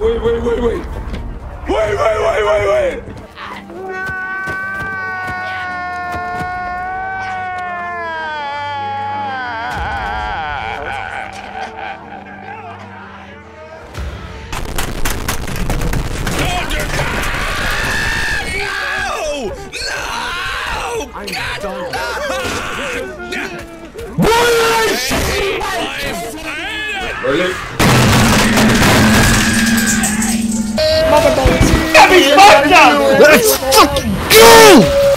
Wait, wait, wait, wait. Wait, wait, wait, wait, wait. Really? Let's fucking go!